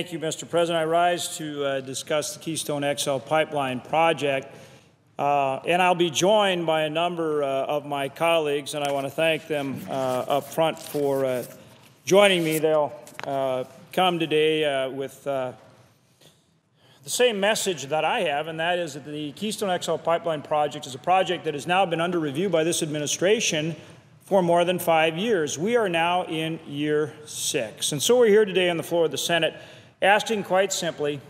Thank you, Mr. President. I rise to uh, discuss the Keystone XL pipeline project. Uh, and I'll be joined by a number uh, of my colleagues, and I want to thank them uh, up front for uh, joining me. They'll uh, come today with the same message that I have, and that is that the Keystone XL pipeline project is a project that has now been under review by this administration for more than five years. We are now in year six. And so we're here today on the floor of the Senate asking quite simply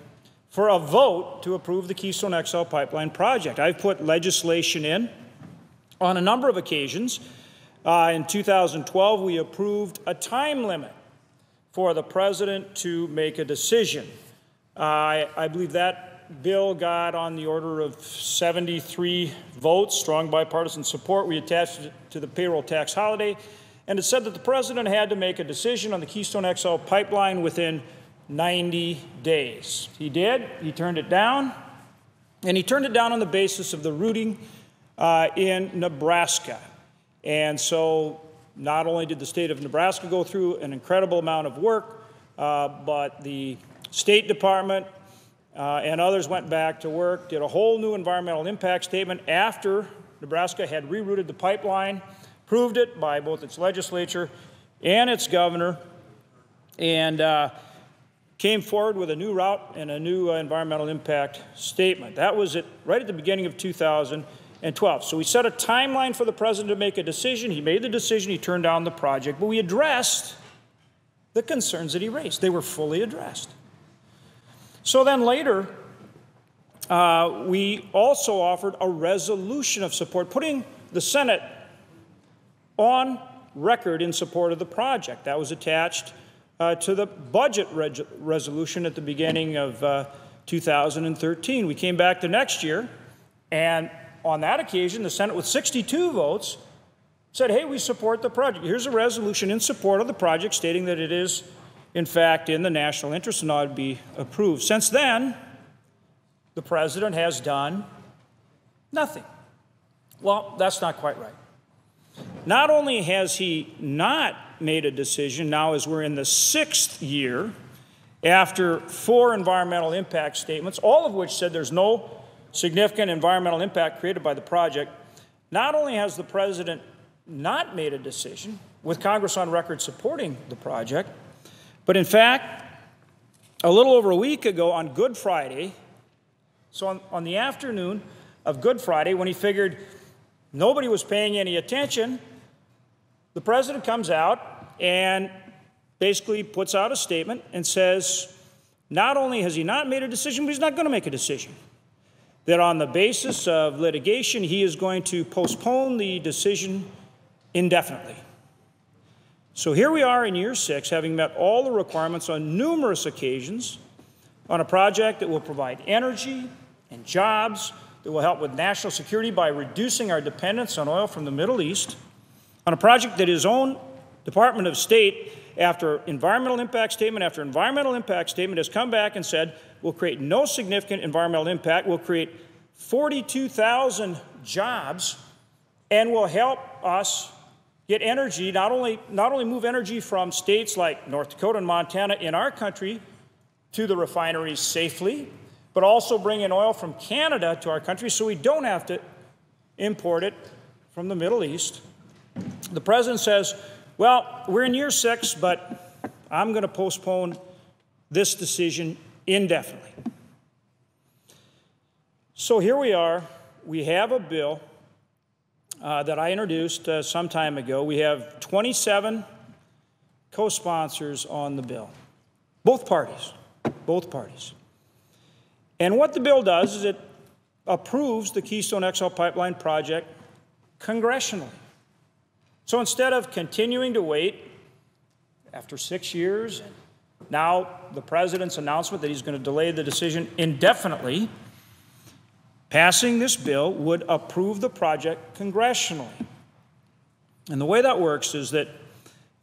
for a vote to approve the Keystone XL pipeline project. I've put legislation in on a number of occasions. Uh, in 2012, we approved a time limit for the president to make a decision. Uh, I, I believe that bill got on the order of 73 votes, strong bipartisan support. We attached it to the payroll tax holiday, and it said that the president had to make a decision on the Keystone XL pipeline within 90 days. He did. He turned it down. And he turned it down on the basis of the routing uh, in Nebraska. And so not only did the state of Nebraska go through an incredible amount of work, uh, but the State Department uh, and others went back to work, did a whole new environmental impact statement after Nebraska had rerouted the pipeline, proved it by both its legislature and its governor. And uh, came forward with a new route and a new uh, environmental impact statement. That was it right at the beginning of 2012. So we set a timeline for the president to make a decision. He made the decision, he turned down the project, but we addressed the concerns that he raised. They were fully addressed. So then later, uh, we also offered a resolution of support, putting the Senate on record in support of the project. That was attached uh, to the budget resolution at the beginning of uh, 2013. We came back the next year, and on that occasion, the Senate, with 62 votes, said, hey, we support the project. Here's a resolution in support of the project stating that it is, in fact, in the national interest and ought to be approved. Since then, the president has done nothing. Well, that's not quite right. Not only has he not made a decision now as we're in the sixth year after four environmental impact statements, all of which said there's no significant environmental impact created by the project. Not only has the president not made a decision with Congress on record supporting the project, but in fact, a little over a week ago on Good Friday, so on, on the afternoon of Good Friday, when he figured nobody was paying any attention, the president comes out and basically puts out a statement and says not only has he not made a decision, but he's not going to make a decision. That on the basis of litigation, he is going to postpone the decision indefinitely. So here we are in year six, having met all the requirements on numerous occasions on a project that will provide energy and jobs, that will help with national security by reducing our dependence on oil from the Middle East on a project that his own Department of State, after environmental impact statement after environmental impact statement, has come back and said we'll create no significant environmental impact, we'll create 42,000 jobs, and will help us get energy, not only, not only move energy from states like North Dakota and Montana in our country to the refineries safely, but also bring in oil from Canada to our country so we don't have to import it from the Middle East the president says, Well, we're in year six, but I'm going to postpone this decision indefinitely. So here we are. We have a bill uh, that I introduced uh, some time ago. We have 27 co sponsors on the bill, both parties. Both parties. And what the bill does is it approves the Keystone XL pipeline project congressionally. So instead of continuing to wait after six years, now the president's announcement that he's going to delay the decision indefinitely, passing this bill would approve the project congressionally. And the way that works is that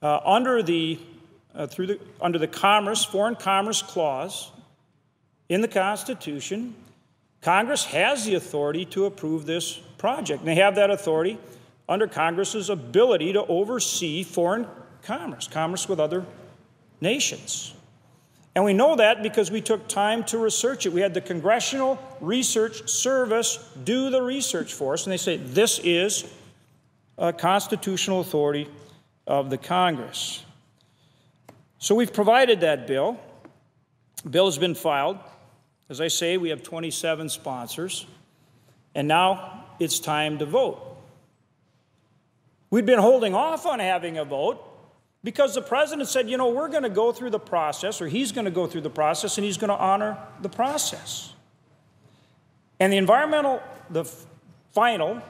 uh, under the uh, through the under the commerce foreign commerce clause in the Constitution, Congress has the authority to approve this project. And they have that authority under Congress's ability to oversee foreign commerce, commerce with other nations. And we know that because we took time to research it. We had the Congressional Research Service do the research for us, and they say this is a constitutional authority of the Congress. So we've provided that bill. The bill has been filed. As I say, we have 27 sponsors. And now it's time to vote. We'd been holding off on having a vote because the president said, you know, we're going to go through the process, or he's going to go through the process, and he's going to honor the process. And the environmental, the final,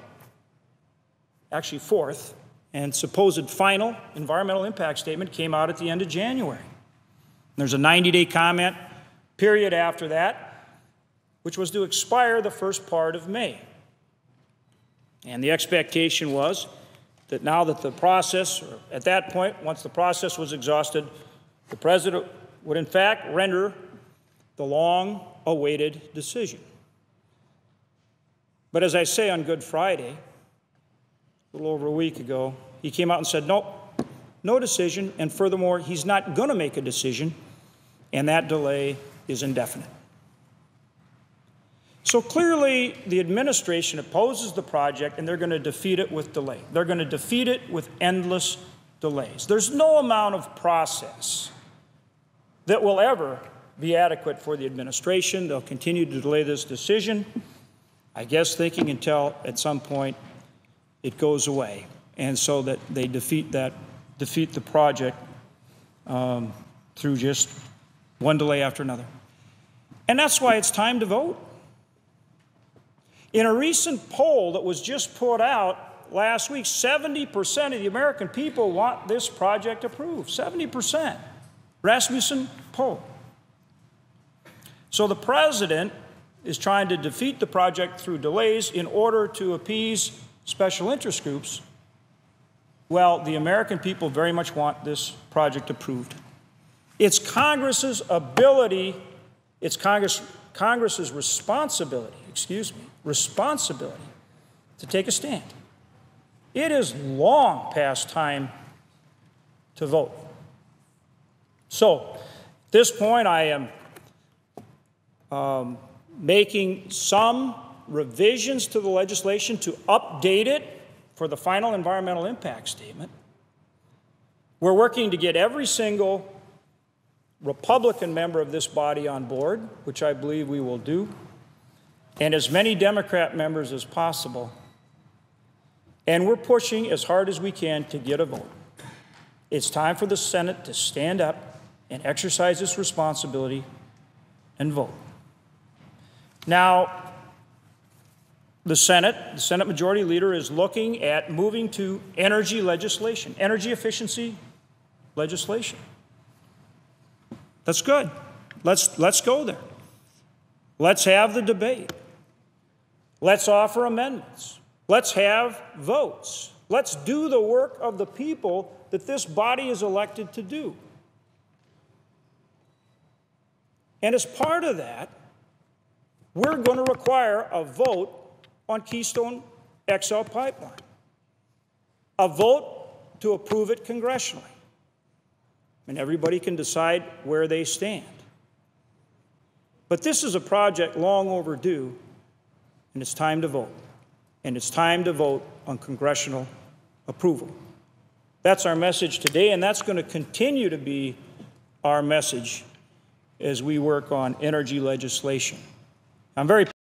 actually fourth, and supposed final environmental impact statement came out at the end of January. There's a 90 day comment period after that, which was to expire the first part of May. And the expectation was that now that the process, or at that point, once the process was exhausted, the president would in fact render the long awaited decision. But as I say on Good Friday, a little over a week ago, he came out and said, nope, no decision, and furthermore, he's not going to make a decision, and that delay is indefinite. So clearly, the administration opposes the project and they're going to defeat it with delay. They're going to defeat it with endless delays. There's no amount of process that will ever be adequate for the administration. They'll continue to delay this decision, I guess, thinking until at some point it goes away, and so that they defeat that defeat the project um, through just one delay after another. And that's why it's time to vote. In a recent poll that was just put out last week, 70% of the American people want this project approved. 70%. Rasmussen poll. So the president is trying to defeat the project through delays in order to appease special interest groups. Well, the American people very much want this project approved. It's Congress's ability, it's Congress, Congress's responsibility, excuse me, responsibility to take a stand. It is long past time to vote. So, at this point, I am um, making some revisions to the legislation to update it for the final environmental impact statement. We're working to get every single Republican member of this body on board, which I believe we will do and as many Democrat members as possible. And we're pushing as hard as we can to get a vote. It's time for the Senate to stand up and exercise its responsibility and vote. Now, the Senate, the Senate Majority Leader is looking at moving to energy legislation, energy efficiency legislation. That's good. Let's, let's go there. Let's have the debate. Let's offer amendments. Let's have votes. Let's do the work of the people that this body is elected to do. And as part of that, we're going to require a vote on Keystone XL pipeline, a vote to approve it congressionally. And everybody can decide where they stand. But this is a project long overdue and it's time to vote. And it's time to vote on congressional approval. That's our message today, and that's going to continue to be our message as we work on energy legislation. I'm very